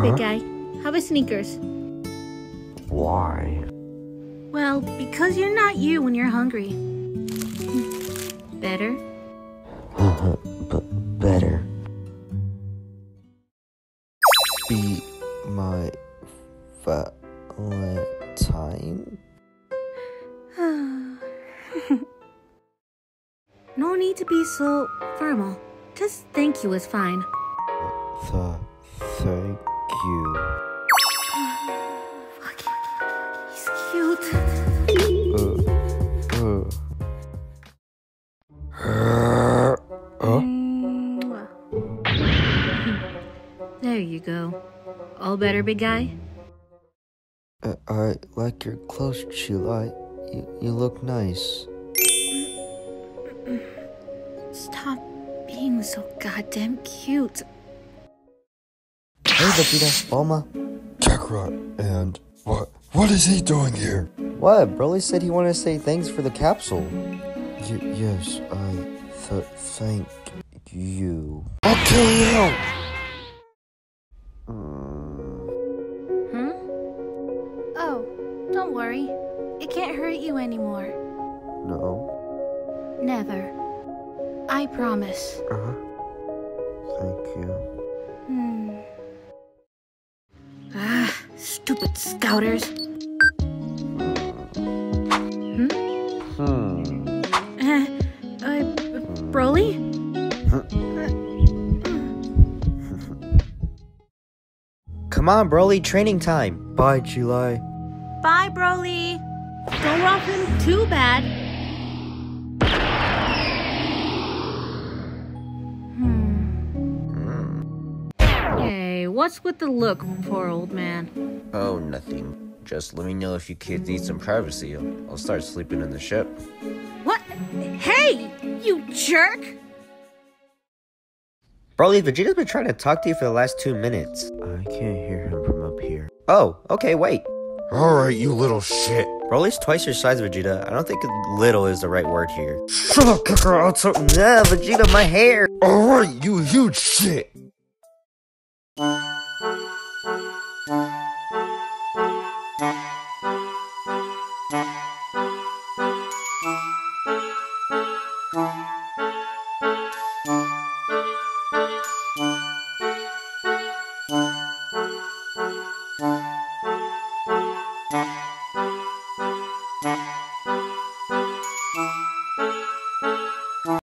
big guy. Have a Snickers. Why? Well, because you're not you when you're hungry. Better? but better. Be my Valentine? no need to be so formal. Just thank you is fine. The thank you. Fuck. He's cute. Uh, uh. Huh? There you go. All better, big guy? Uh, I like your clothes, Cheelai. You, you look nice. Stop being so goddamn cute. Hey, Vegeta, Bulma. Kakarot, and what? What is he doing here? What? Broly said he wanted to say thanks for the capsule. Y- yes, I th- thank you. I'll kill you! Mm, Hmm? Oh, don't worry. It can't hurt you anymore. no. Never. I promise. Uh huh. Thank you. Hmm. Stupid scouters. Hmm? Hmm. Uh, uh, Broly? Come on, Broly, training time. Bye, Cheelai. Bye, Broly. Don't rock him too bad. Hmm. Hey, what's with the look, poor old man? Oh, nothing. Just let me know if you kids need some privacy. I'll, I'll start sleeping in the ship. What? Hey, you jerk! Broly, Vegeta's been trying to talk to you for the last two minutes. I can't hear him from up here. Oh, okay, wait. Alright, you little shit. Broly's twice your size, Vegeta. I don't think little is the right word here. Shut up, Kakarot. So- Nah, Vegeta, my hair! Alright, you huge shit. Thank you.